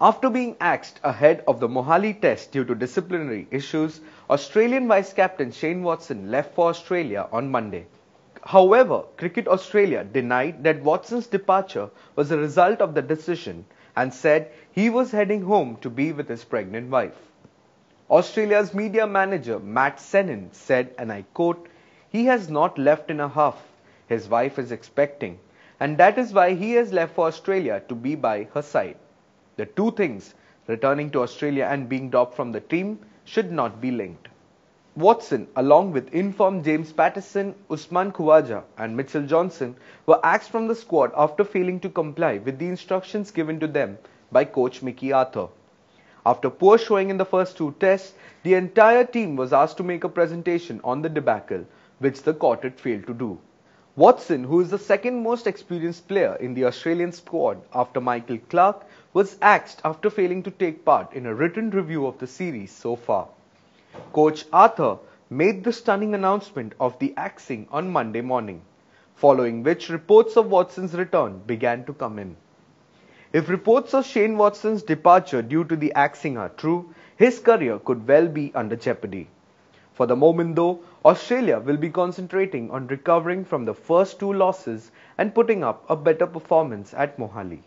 After being axed ahead of the Mohali test due to disciplinary issues, Australian vice captain Shane Watson left for Australia on Monday. However, Cricket Australia denied that Watson's departure was a result of the decision and said he was heading home to be with his pregnant wife. Australia's media manager Matt Cenin said, and I quote, He has not left in a huff. His wife is expecting, and that is why he has left for Australia to be by her side. The two things, returning to Australia and being dropped from the team, should not be linked. Watson, along with informed James Pattinson, Usman Khawaja and Mitchell Johnson, were axed from the squad after failing to comply with the instructions given to them by coach Mickey Arthur. After poor showing in the first two tests, the entire team was asked to make a presentation on the debacle, which the quartet failed to do. Watson, who is the second most experienced player in the Australian squad after Michael Clarke, was axed after failing to take part in a written review of the series so far. Coach Arthur made the stunning announcement of the axing on Monday morning, following which reports of Watson's return began to come in. If reports of Shane Watson's departure due to the axing are true, his career could well be under jeopardy. For the moment though, Australia will be concentrating on recovering from the first two losses and putting up a better performance at Mohali.